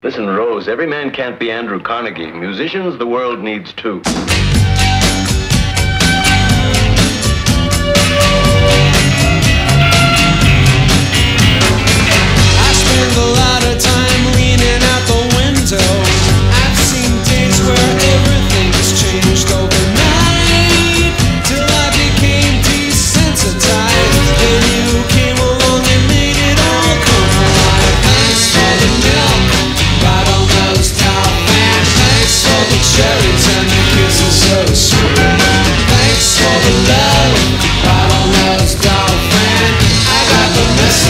Listen, Rose, every man can't be Andrew Carnegie. Musicians the world needs too.